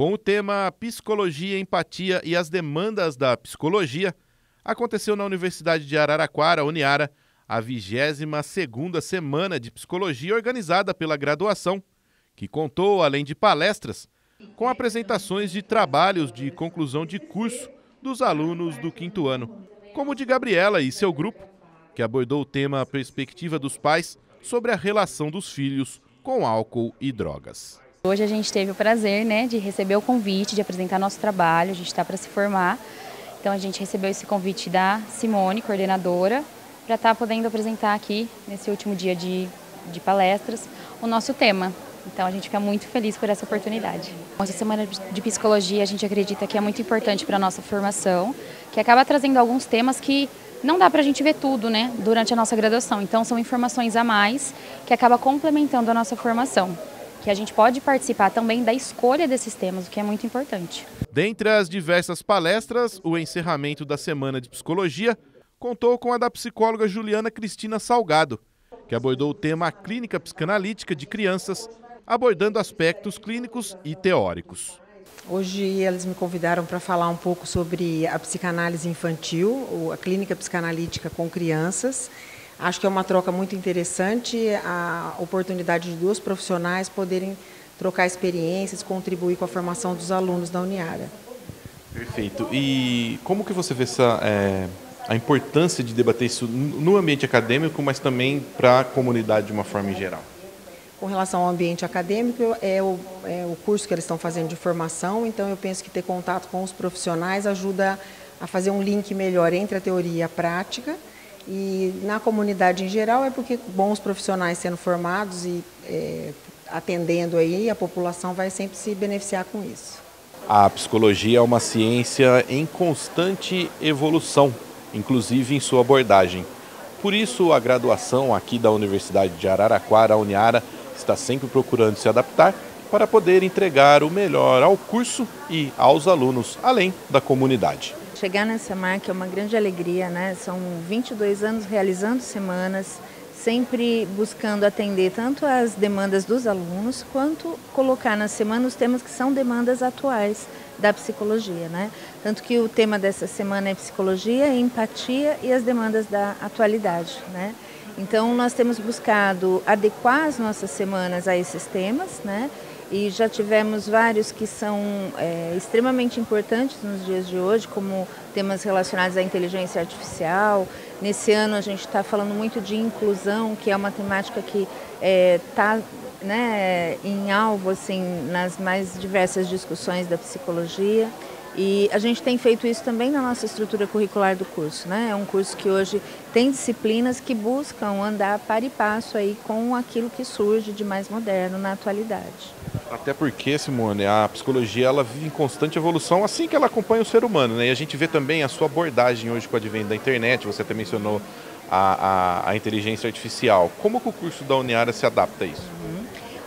Com o tema Psicologia, Empatia e as Demandas da Psicologia, aconteceu na Universidade de Araraquara, Uniara, a 22ª Semana de Psicologia organizada pela graduação, que contou, além de palestras, com apresentações de trabalhos de conclusão de curso dos alunos do quinto ano, como o de Gabriela e seu grupo, que abordou o tema Perspectiva dos Pais sobre a relação dos filhos com álcool e drogas. Hoje a gente teve o prazer né, de receber o convite, de apresentar nosso trabalho, a gente está para se formar. Então a gente recebeu esse convite da Simone, coordenadora, para estar tá podendo apresentar aqui, nesse último dia de, de palestras, o nosso tema. Então a gente fica muito feliz por essa oportunidade. Essa semana de psicologia a gente acredita que é muito importante para a nossa formação, que acaba trazendo alguns temas que não dá para a gente ver tudo né, durante a nossa graduação. Então são informações a mais que acaba complementando a nossa formação que a gente pode participar também da escolha desses temas, o que é muito importante. Dentre as diversas palestras, o encerramento da Semana de Psicologia contou com a da psicóloga Juliana Cristina Salgado, que abordou o tema Clínica Psicanalítica de Crianças, abordando aspectos clínicos e teóricos. Hoje eles me convidaram para falar um pouco sobre a psicanálise infantil, a clínica psicanalítica com crianças Acho que é uma troca muito interessante, a oportunidade de duas profissionais poderem trocar experiências, contribuir com a formação dos alunos da Uniara. Perfeito. E como que você vê essa, é, a importância de debater isso no ambiente acadêmico, mas também para a comunidade de uma forma em geral? Com relação ao ambiente acadêmico, é o, é o curso que eles estão fazendo de formação, então eu penso que ter contato com os profissionais ajuda a fazer um link melhor entre a teoria e a prática e na comunidade em geral é porque bons profissionais sendo formados e é, atendendo aí, a população vai sempre se beneficiar com isso. A psicologia é uma ciência em constante evolução, inclusive em sua abordagem. Por isso, a graduação aqui da Universidade de Araraquara, a Uniara, está sempre procurando se adaptar para poder entregar o melhor ao curso e aos alunos, além da comunidade. Chegar nessa marca é uma grande alegria, né? São 22 anos realizando semanas, sempre buscando atender tanto as demandas dos alunos, quanto colocar na semana os temas que são demandas atuais da psicologia, né? Tanto que o tema dessa semana é psicologia, empatia e as demandas da atualidade, né? Então nós temos buscado adequar as nossas semanas a esses temas, né? E já tivemos vários que são é, extremamente importantes nos dias de hoje, como temas relacionados à inteligência artificial. Nesse ano a gente está falando muito de inclusão, que é uma temática que está é, né, em alvo assim, nas mais diversas discussões da psicologia. E a gente tem feito isso também na nossa estrutura curricular do curso. Né? É um curso que hoje tem disciplinas que buscam andar para e passo aí com aquilo que surge de mais moderno na atualidade. Até porque, Simone, a psicologia ela vive em constante evolução assim que ela acompanha o ser humano. Né? E a gente vê também a sua abordagem hoje com o advento da internet, você até mencionou a, a, a inteligência artificial. Como que o curso da Uniara se adapta a isso?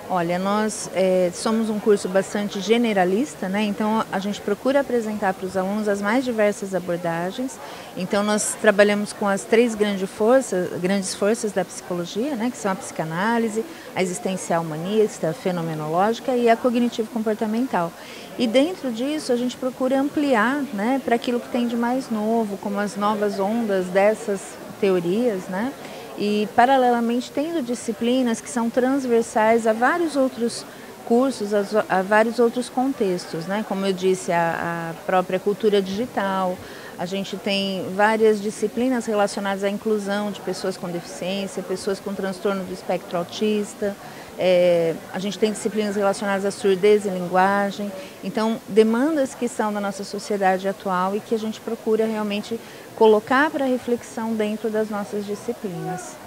Olha, nós é, somos um curso bastante generalista, né? então a gente procura apresentar para os alunos as mais diversas abordagens. Então nós trabalhamos com as três grandes forças, grandes forças da psicologia, né? que são a psicanálise, a existencial humanista, a fenomenológica e a cognitivo-comportamental. E dentro disso a gente procura ampliar né, para aquilo que tem de mais novo, como as novas ondas dessas teorias, né? E paralelamente tendo disciplinas que são transversais a vários outros cursos, a, a vários outros contextos, né? como eu disse, a, a própria cultura digital, a gente tem várias disciplinas relacionadas à inclusão de pessoas com deficiência, pessoas com transtorno do espectro autista, é, a gente tem disciplinas relacionadas à surdez e linguagem. Então, demandas que são da nossa sociedade atual e que a gente procura realmente colocar para reflexão dentro das nossas disciplinas.